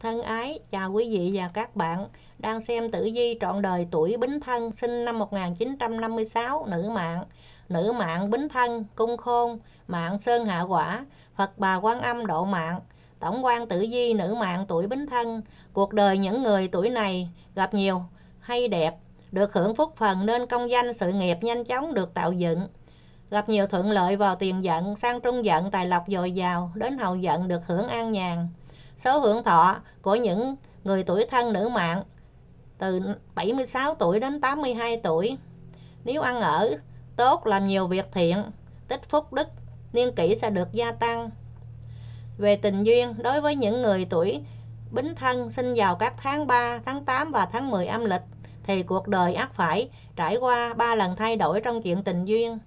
Thân ái, chào quý vị và các bạn đang xem tử vi trọn đời tuổi Bính Thân sinh năm 1956, nữ mạng. Nữ mạng Bính Thân, cung khôn, mạng Sơn Hạ Quả, Phật Bà Quan Âm độ mạng. Tổng quan tử vi nữ mạng tuổi Bính Thân, cuộc đời những người tuổi này gặp nhiều hay đẹp, được hưởng phúc phần nên công danh sự nghiệp nhanh chóng được tạo dựng. Gặp nhiều thuận lợi vào tiền giận, sang trung giận, tài lộc dồi dào, đến hậu giận được hưởng an nhàn số hưởng thọ của những người tuổi thân nữ mạng từ 76 tuổi đến 82 tuổi. Nếu ăn ở tốt, làm nhiều việc thiện, tích phúc đức, niên kỷ sẽ được gia tăng. Về tình duyên, đối với những người tuổi Bính Thân sinh vào các tháng 3, tháng 8 và tháng 10 âm lịch thì cuộc đời ắt phải trải qua ba lần thay đổi trong chuyện tình duyên.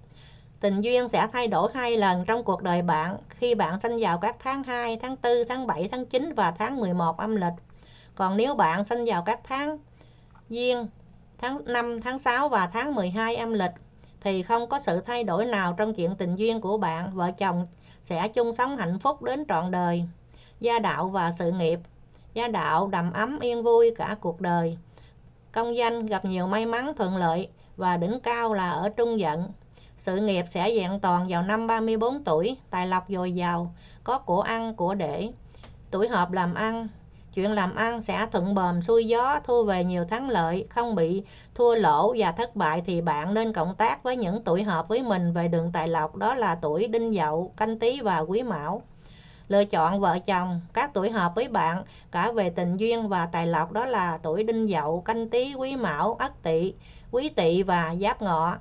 Tình duyên sẽ thay đổi hai lần trong cuộc đời bạn khi bạn sinh vào các tháng 2, tháng 4, tháng 7, tháng 9 và tháng 11 âm lịch. Còn nếu bạn sinh vào các tháng duyên tháng 5, tháng 6 và tháng 12 âm lịch thì không có sự thay đổi nào trong chuyện tình duyên của bạn. Vợ chồng sẽ chung sống hạnh phúc đến trọn đời. Gia đạo và sự nghiệp Gia đạo đầm ấm yên vui cả cuộc đời. Công danh gặp nhiều may mắn thuận lợi và đỉnh cao là ở trung vận sự nghiệp sẽ dạng toàn vào năm 34 tuổi, tài lộc dồi dào, có của ăn, của để. Tuổi hợp làm ăn, chuyện làm ăn sẽ thuận bờm xuôi gió, thu về nhiều thắng lợi, không bị thua lỗ và thất bại thì bạn nên cộng tác với những tuổi hợp với mình về đường tài lộc, đó là tuổi đinh dậu, canh tý và quý mão. Lựa chọn vợ chồng, các tuổi hợp với bạn cả về tình duyên và tài lộc đó là tuổi đinh dậu, canh tý, quý mão, ất tỵ, quý tỵ và giáp ngọ.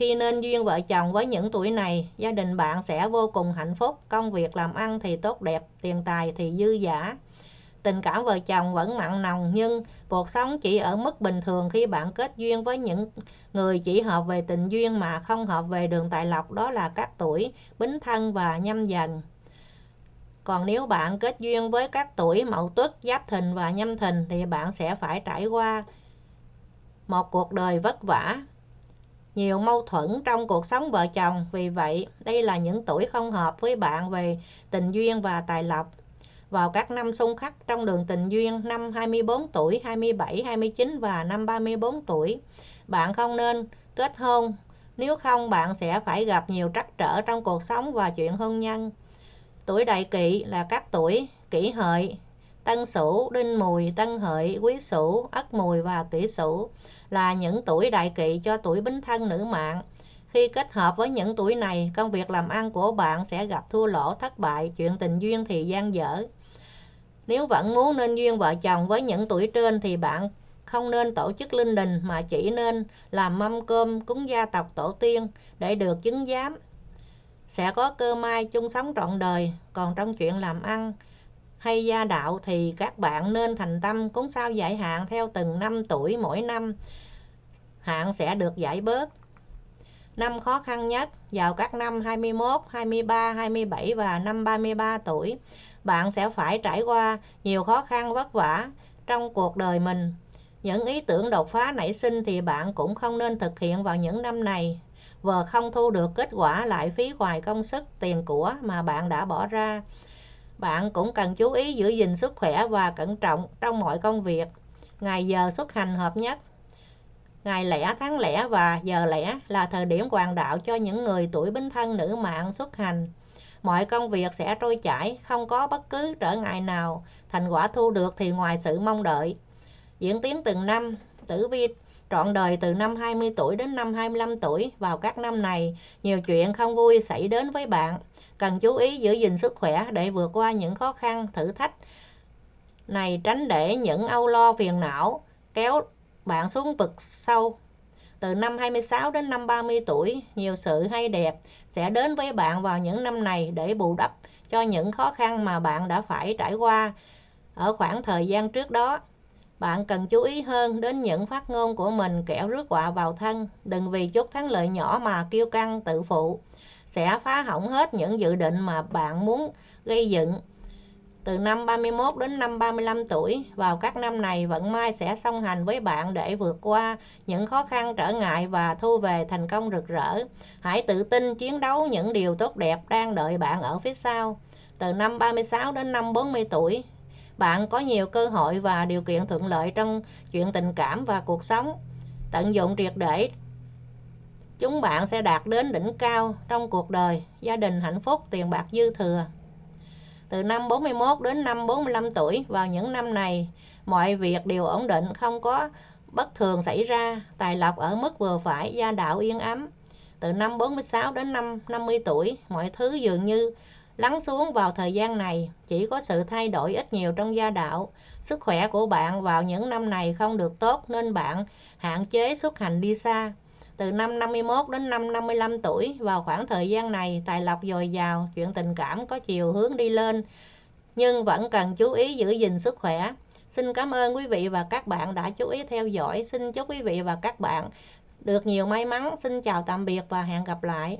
Khi nên duyên vợ chồng với những tuổi này, gia đình bạn sẽ vô cùng hạnh phúc, công việc làm ăn thì tốt đẹp, tiền tài thì dư giả. Tình cảm vợ chồng vẫn mặn nồng nhưng cuộc sống chỉ ở mức bình thường khi bạn kết duyên với những người chỉ hợp về tình duyên mà không hợp về đường tài lộc đó là các tuổi Bính Thân và Nhâm Dần. Còn nếu bạn kết duyên với các tuổi Mậu Tuất, Giáp Thìn và Nhâm Thìn thì bạn sẽ phải trải qua một cuộc đời vất vả nhiều mâu thuẫn trong cuộc sống vợ chồng. Vì vậy, đây là những tuổi không hợp với bạn về tình duyên và tài lộc. Vào các năm xung khắc trong đường tình duyên năm 24 tuổi, 27, 29 và năm 34 tuổi, bạn không nên kết hôn. Nếu không, bạn sẽ phải gặp nhiều trắc trở trong cuộc sống và chuyện hôn nhân. Tuổi đại kỵ là các tuổi kỷ hợi, tân sửu, đinh mùi, tân hợi, quý sửu, ất mùi và kỷ sửu là những tuổi đại kỵ cho tuổi bính thân nữ mạng. Khi kết hợp với những tuổi này, công việc làm ăn của bạn sẽ gặp thua lỗ thất bại, chuyện tình duyên thì gian dở. Nếu vẫn muốn nên duyên vợ chồng với những tuổi trên thì bạn không nên tổ chức linh đình mà chỉ nên làm mâm cơm cúng gia tộc tổ tiên để được chứng giám. Sẽ có cơ may chung sống trọn đời, còn trong chuyện làm ăn hay gia đạo thì các bạn nên thành tâm cúng sao giải hạn theo từng năm tuổi mỗi năm hạn sẽ được giải bớt. Năm khó khăn nhất vào các năm 21, 23, 27 và năm 33 tuổi, bạn sẽ phải trải qua nhiều khó khăn vất vả trong cuộc đời mình. Những ý tưởng đột phá nảy sinh thì bạn cũng không nên thực hiện vào những năm này. Vừa không thu được kết quả lại phí hoài công sức, tiền của mà bạn đã bỏ ra. Bạn cũng cần chú ý giữ gìn sức khỏe và cẩn trọng trong mọi công việc. Ngày giờ xuất hành hợp nhất Ngày lẻ, tháng lẻ và giờ lẻ là thời điểm hoàng đạo cho những người tuổi bính thân nữ mạng xuất hành. Mọi công việc sẽ trôi chảy, không có bất cứ trở ngại nào. Thành quả thu được thì ngoài sự mong đợi. Diễn tiến từng năm, tử vi trọn đời từ năm 20 tuổi đến năm 25 tuổi. Vào các năm này, nhiều chuyện không vui xảy đến với bạn. Cần chú ý giữ gìn sức khỏe để vượt qua những khó khăn, thử thách này tránh để những âu lo phiền não kéo bạn xuống vực sâu. Từ năm 26 đến năm 30 tuổi, nhiều sự hay đẹp sẽ đến với bạn vào những năm này để bù đắp cho những khó khăn mà bạn đã phải trải qua ở khoảng thời gian trước đó. Bạn cần chú ý hơn đến những phát ngôn của mình kẻo rước họa vào thân. Đừng vì chút thắng lợi nhỏ mà kiêu căng tự phụ. Sẽ phá hỏng hết những dự định mà bạn muốn gây dựng từ năm 31 đến năm 35 tuổi. Vào các năm này, vận may sẽ song hành với bạn để vượt qua những khó khăn trở ngại và thu về thành công rực rỡ. Hãy tự tin chiến đấu những điều tốt đẹp đang đợi bạn ở phía sau. Từ năm 36 đến năm 40 tuổi, bạn có nhiều cơ hội và điều kiện thuận lợi trong chuyện tình cảm và cuộc sống. Tận dụng triệt để, chúng bạn sẽ đạt đến đỉnh cao trong cuộc đời, gia đình hạnh phúc, tiền bạc dư thừa. Từ năm 41 đến năm 45 tuổi, vào những năm này, mọi việc đều ổn định, không có bất thường xảy ra. Tài lộc ở mức vừa phải, gia đạo yên ấm. Từ năm 46 đến năm 50 tuổi, mọi thứ dường như lắng xuống vào thời gian này, chỉ có sự thay đổi ít nhiều trong gia đạo. Sức khỏe của bạn vào những năm này không được tốt nên bạn hạn chế xuất hành đi xa. Từ năm 51 đến năm 55 tuổi, vào khoảng thời gian này, tài lộc dồi dào, chuyện tình cảm có chiều hướng đi lên, nhưng vẫn cần chú ý giữ gìn sức khỏe. Xin cảm ơn quý vị và các bạn đã chú ý theo dõi. Xin chúc quý vị và các bạn được nhiều may mắn. Xin chào tạm biệt và hẹn gặp lại.